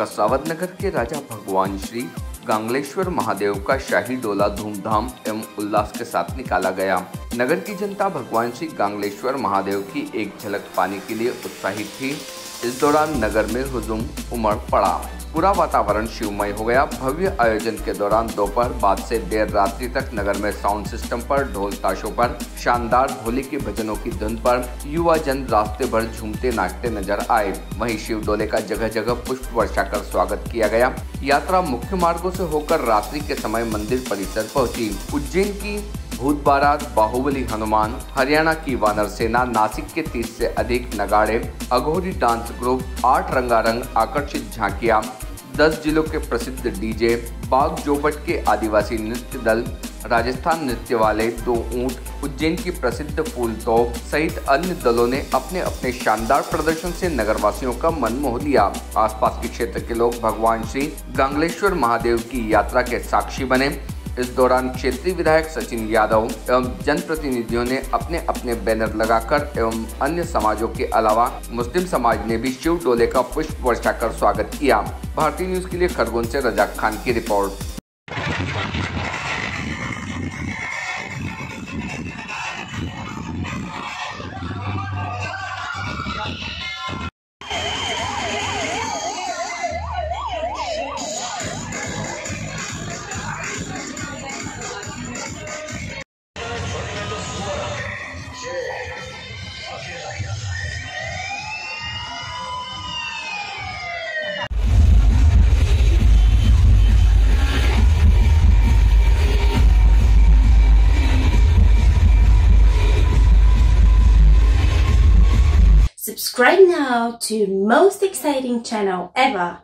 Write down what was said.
कसावत नगर के राजा भगवान श्री गांगलेश्वर महादेव का शाही डोला धूमधाम एवं उल्लास के साथ निकाला गया। नगर की जनता भगवान श्री गांगलेश्वर महादेव की एक झलक पाने के लिए उत्साहित थी। इस दौरान नगर में हुजुम उमड़ पड़ा। पूरा वातावरण शिवमय हो गया। भव्य आयोजन के दौरान दोपहर बाद से देर रात्रि तक नगर में साउंड सिस्टम पर, ढोल ताशों पर, शानदार होली के भजनों की धुन पर युवा जन रास्ते भर झूमते नाचते नज़र आए। वहीं शिव डोले का जगह जगह पुष्प वर्षा कर स्वागत किया गया। यात्रा मुख्य मार्गो ऐसी होकर रात्रि के समय मंदिर परिसर पहुँची। उज्जैन की भूत बारात बाहुबली हनुमान, हरियाणा की वानर सेना, नासिक के तीस से अधिक नगाड़े, अघोरी डांस ग्रुप, आठ रंगारंग आकर्षित झांकियाँ दस जिलों के प्रसिद्ध डीजे, बाग जोबट के आदिवासी नृत्य दल, राजस्थान नृत्य वाले दो ऊँट, उज्जैन की प्रसिद्ध फूल तोप सहित अन्य दलों ने अपने अपने शानदार प्रदर्शन से नगरवासियों का मन मोह लिया। आसपास के क्षेत्र के लोग भगवान श्री गंगलेश्वर महादेव की यात्रा के साक्षी बने। इस दौरान क्षेत्रीय विधायक सचिन यादव एवं जनप्रतिनिधियों ने अपने अपने बैनर लगाकर एवं अन्य समाजों के अलावा मुस्लिम समाज ने भी शिव डोले का पुष्प वर्षा कर स्वागत किया। भारतीय न्यूज़ के लिए खरगोन से रजाक खान की report. Subscribe now to most exciting channel ever.